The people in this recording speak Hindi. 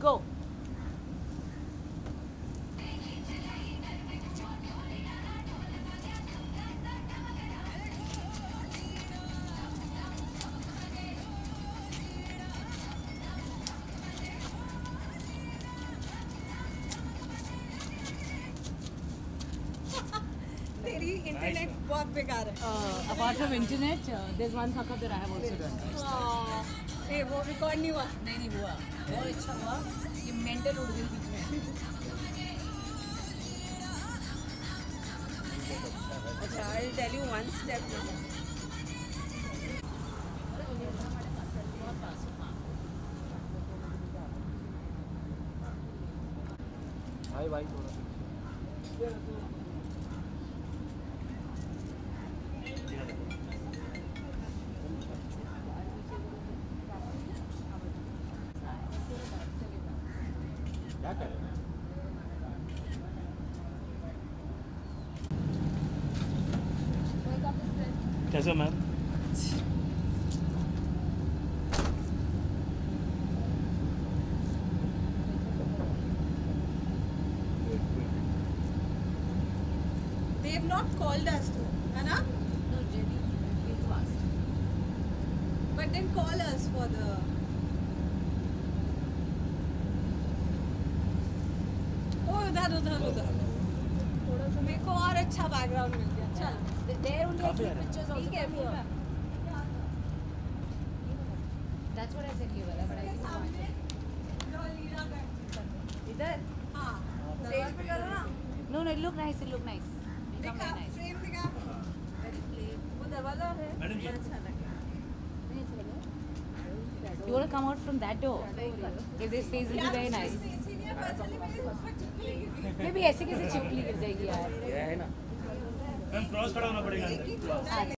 Go. तेरी इंटरनेट बहुत बेकार है। Uh, apart from internet, uh, there's one fuck up that I have also done. हाँ, ये वो रिकॉर्ड नहीं हुआ। नहीं नहीं हुआ। बहुत अच्छा हुआ ये मेंटल उड़ गई बीच में। अच्छा I tell you one step भाई भाई थोड़ा कैसा ma'am they have not called us to है ना No, Jenny, we have asked. but then call us for the उधर उधर उधर। को और अच्छा बैकग्राउंड मिल गया। चल। There only pictures of camera that's what I said you वाला बट इधर? हाँ। फ्रेम पे करो ना। No no look nice it look nice दिखा फ्रेम दिखा। वेरी प्लेन वो दरवाज़ा है। मैडम जी। अच्छा लगा यू वांट टू कम गिरी Maybe ऐसे कैसे चिपली गिर जाएगी यार। ये है ना। मैम क्रॉस खड़ा होना पड़ेगा